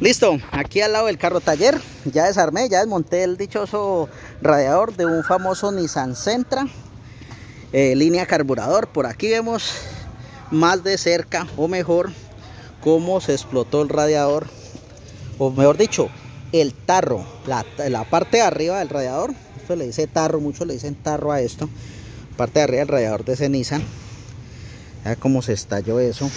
Listo, aquí al lado del carro taller, ya desarmé, ya desmonté el dichoso radiador de un famoso Nissan Sentra, eh, línea carburador. Por aquí vemos más de cerca, o mejor, cómo se explotó el radiador, o mejor dicho, el tarro, la, parte de arriba del radiador. Esto le dice tarro, muchos le dicen tarro a esto. Parte de arriba del radiador de ese Nissan. Cómo se estalló eso.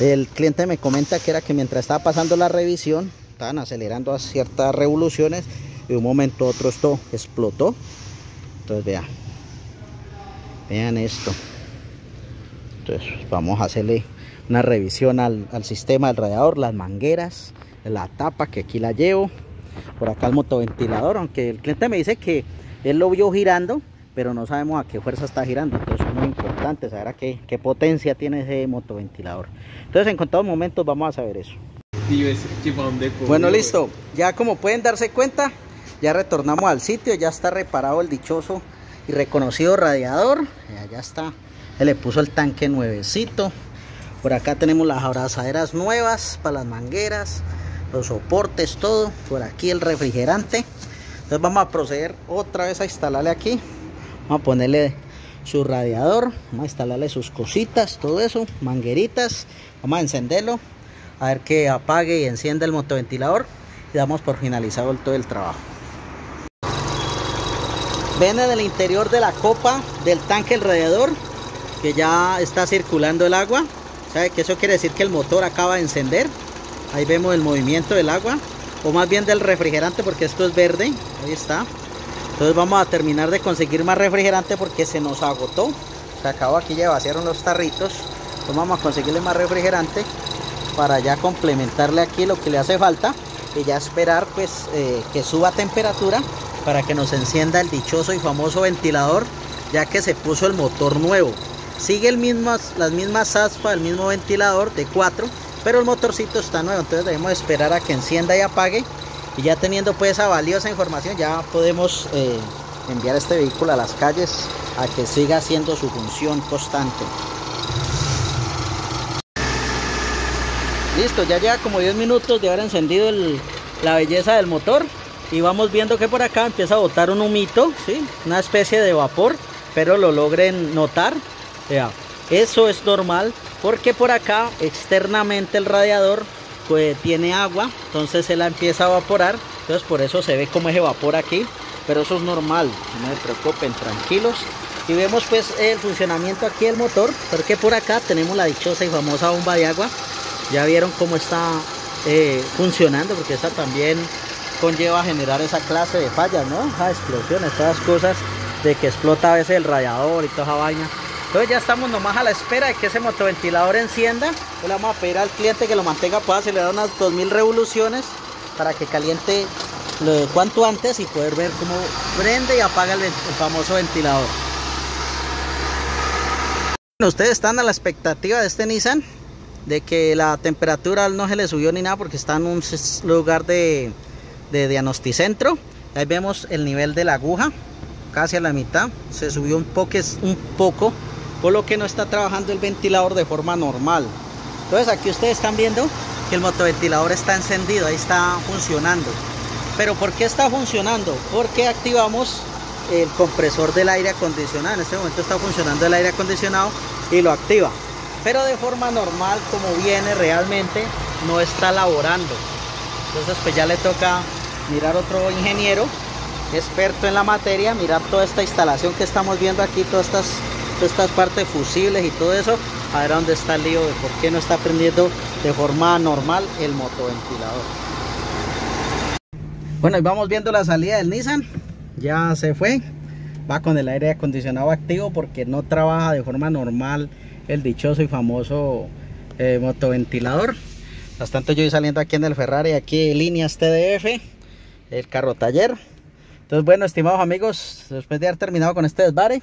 El cliente me comenta que era que mientras estaba pasando la revisión, estaban acelerando a ciertas revoluciones y de un momento a otro esto explotó. Entonces vean, vean esto. Entonces vamos a hacerle una revisión al, al sistema del radiador, las mangueras, la tapa que aquí la llevo. Por acá el motoventilador, aunque el cliente me dice que él lo vio girando, pero no sabemos a qué fuerza está girando. Entonces es muy importante saber a qué, qué potencia tiene ese motoventilador. Entonces en contados momentos vamos a saber eso. Bueno, listo. Ya como pueden darse cuenta, ya retornamos al sitio. Ya está reparado el dichoso y reconocido radiador. Ya, ya está. Él le puso el tanque nuevecito. Por acá tenemos las abrazaderas nuevas para las mangueras, los soportes, todo. Por aquí el refrigerante. Entonces vamos a proceder otra vez a instalarle aquí vamos a ponerle su radiador vamos a instalarle sus cositas todo eso mangueritas. Vamos a encenderlo a ver que apague y encienda el motoventilador y damos por finalizado todo el trabajo. Ven en el interior de la copa del tanque el radiador que ya está circulando el agua. Sabe que eso quiere decir que el motor acaba de encender ahí vemos el movimiento del agua o más bien del refrigerante porque esto es verde. Ahí está entonces vamos a terminar de conseguir más refrigerante porque se nos agotó. Se acabó aquí, ya vaciaron los tarritos. Entonces vamos a conseguirle más refrigerante para ya complementarle aquí lo que le hace falta. Y ya esperar pues eh, que suba temperatura para que nos encienda el dichoso y famoso ventilador ya que se puso el motor nuevo. Sigue el mismo, las mismas aspas, el mismo ventilador de 4, pero el motorcito está nuevo. Entonces debemos esperar a que encienda y apague y ya teniendo pues esa valiosa información ya podemos eh, enviar este vehículo a las calles a que siga haciendo su función constante listo ya lleva como 10 minutos de haber encendido la belleza del motor y vamos viendo que por acá empieza a botar un humito ¿sí? una especie de vapor pero lo logren notar Vea, eso es normal porque por acá externamente el radiador pues tiene agua, entonces él empieza a evaporar, entonces por eso se ve como ese vapor aquí, pero eso es normal, no se preocupen, tranquilos. Y vemos pues el funcionamiento aquí del motor, porque por acá tenemos la dichosa y famosa bomba de agua. Ya vieron cómo está eh, funcionando, porque esta también conlleva a generar esa clase de fallas, ¿no? explosiones, todas cosas de que explota a veces el radiador y toda esa vaina. Entonces ya estamos nomás a la espera de que ese motoventilador encienda. Le vamos a pedir al cliente que lo mantenga, pueda acelerar unas 2000 revoluciones para que caliente lo cuanto antes y poder ver cómo prende y apaga el, famoso ventilador. ustedes están a la expectativa de este Nissan de que la temperatura no se le subió ni nada porque está en un lugar de, de diagnosticentro. Ahí vemos el nivel de la aguja, casi a la mitad. Se subió un poco, un poco por lo que no está trabajando el ventilador de forma normal. Entonces aquí ustedes están viendo que el motoventilador está encendido, ahí está funcionando. Pero ¿por qué está funcionando? Porque activamos el compresor del aire acondicionado. En este momento está funcionando el aire acondicionado y lo activa. Pero de forma normal, como viene realmente, no está laborando. Entonces pues ya le toca mirar otro ingeniero experto en la materia, mirar toda esta instalación que estamos viendo aquí, todas estas estas partes fusibles y todo eso, a ver dónde está el lío de por qué no está prendiendo de forma normal el motoventilador. Bueno, y vamos viendo la salida del Nissan, ya se fue, va con el aire acondicionado activo porque no trabaja de forma normal el dichoso y famoso eh, motoventilador. Bastante yo voy saliendo aquí en el Ferrari, aquí líneas TDF, el carro taller. Entonces bueno, estimados amigos, después de haber terminado con este desvare,